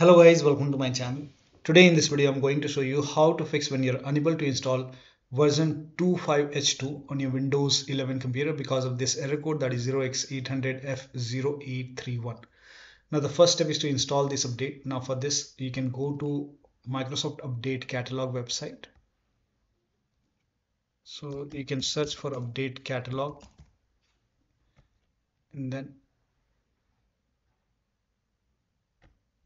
Hello guys, welcome to my channel. Today in this video I'm going to show you how to fix when you're unable to install version 25H2 on your Windows 11 computer because of this error code that is 0x800F0831. Now the first step is to install this update. Now for this you can go to Microsoft Update Catalog website. So you can search for Update Catalog and then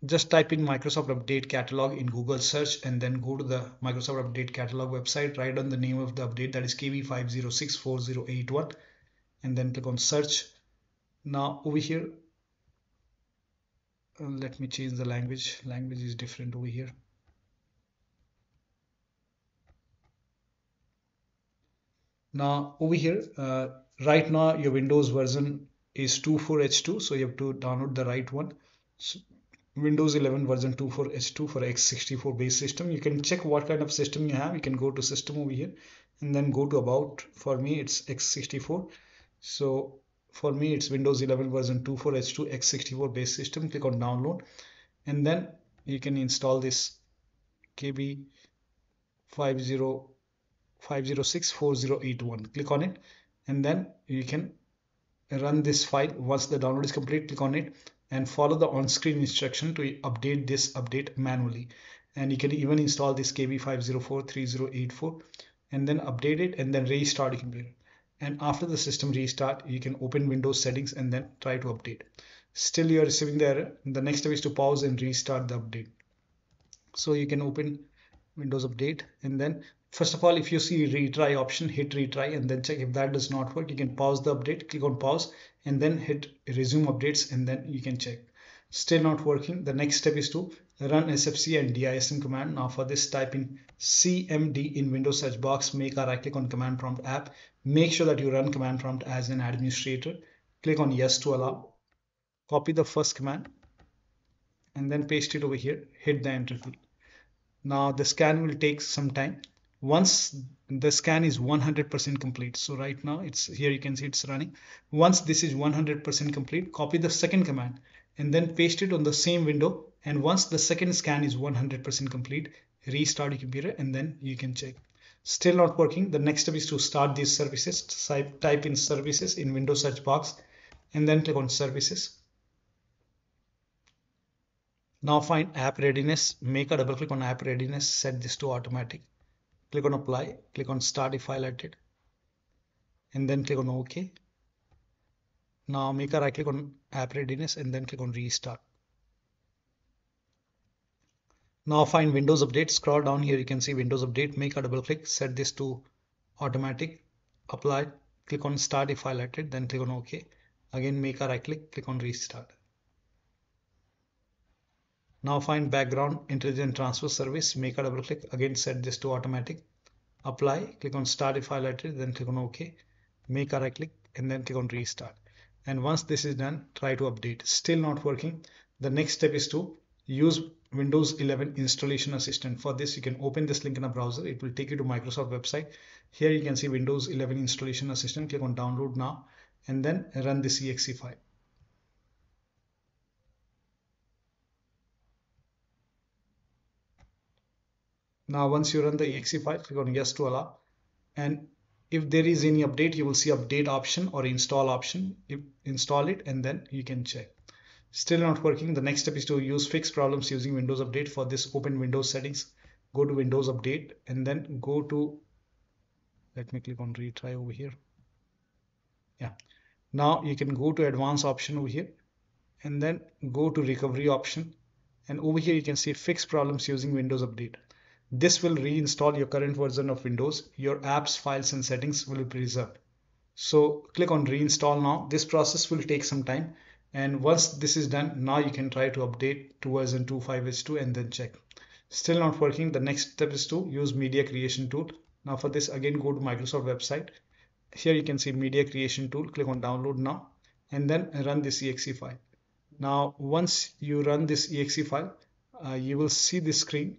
just type in Microsoft Update Catalog in Google search and then go to the Microsoft Update Catalog website, write on the name of the update that is KB5064081 and then click on search. Now over here, uh, let me change the language. Language is different over here. Now over here, uh, right now your Windows version is 24H2 so you have to download the right one. So Windows 11 version 24H2 for x64 base system. You can check what kind of system you have. You can go to system over here and then go to about. For me, it's x64. So for me, it's Windows 11 version 24H2 x64 base system. Click on download and then you can install this KB 5064081. Click on it and then you can run this file. Once the download is complete, click on it and follow the on-screen instruction to update this update manually. And you can even install this KB5043084 and then update it and then restart your computer and after the system restart you can open Windows settings and then try to update. Still you are receiving the error. The next step is to pause and restart the update. So you can open Windows update. And then first of all if you see retry option hit retry and then check if that does not work you can pause the update click on pause and then hit resume updates and then you can check. Still not working. The next step is to run sfc and dism command. Now for this type in cmd in windows search box make a right click on command prompt app. Make sure that you run command prompt as an administrator. Click on yes to allow. Copy the first command and then paste it over here. Hit the enter key now the scan will take some time. Once the scan is 100% complete so right now it's here you can see it's running. Once this is 100% complete copy the second command and then paste it on the same window. And once the second scan is 100% complete restart your computer and then you can check. Still not working. The next step is to start these services. Type in services in windows search box and then click on services now find app readiness make a double click on app readiness set this to automatic. Click on apply click on start if highlighted and then click on ok. Now make a right click on app readiness and then click on restart. Now find windows update scroll down here you can see windows update make a double click set this to automatic apply click on start if highlighted then click on ok. Again make a right click click on restart now find background intelligent transfer service, make a double click, again set this to automatic, apply, click on start if highlighted, then click on OK, make a right click and then click on restart. And once this is done, try to update. Still not working. The next step is to use Windows 11 installation assistant. For this, you can open this link in a browser. It will take you to Microsoft website. Here you can see Windows 11 installation assistant. Click on download now and then run this exe file. Now once you run the exe file, click on yes to allow. And if there is any update, you will see update option or install option. Install it and then you can check. Still not working. The next step is to use fix problems using Windows Update. For this, open Windows settings, go to Windows Update and then go to, let me click on retry over here. Yeah. Now you can go to advanced option over here and then go to recovery option. And over here you can see fix problems using Windows Update. This will reinstall your current version of Windows. Your apps, files and settings will be preserved. So click on reinstall now. This process will take some time. And once this is done, now you can try to update to version 25H2 and then check. Still not working. The next step is to use media creation tool. Now for this, again, go to Microsoft website. Here you can see media creation tool. Click on download now and then run this exe file. Now, once you run this exe file, uh, you will see this screen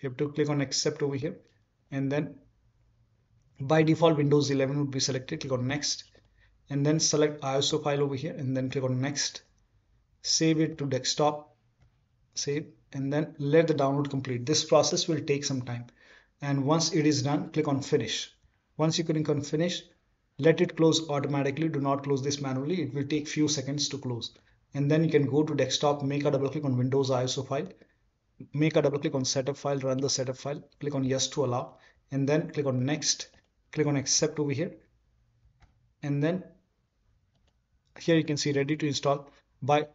you have to click on accept over here. And then by default Windows 11 would be selected. Click on next. And then select ISO file over here and then click on next. Save it to desktop. Save. And then let the download complete. This process will take some time. And once it is done click on finish. Once you click on finish let it close automatically. Do not close this manually. It will take few seconds to close. And then you can go to desktop make a double click on windows iso file make a double click on setup file run the setup file click on yes to allow and then click on next click on accept over here. And then here you can see ready to install. By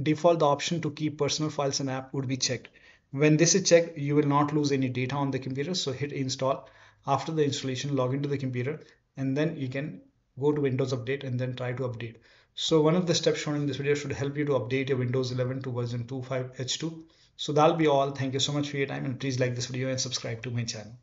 default the option to keep personal files and app would be checked. When this is checked you will not lose any data on the computer so hit install. After the installation log into the computer and then you can go to windows update and then try to update. So one of the steps shown in this video should help you to update your windows 11 to version 2.5 h2 so that'll be all. Thank you so much for your time and please like this video and subscribe to my channel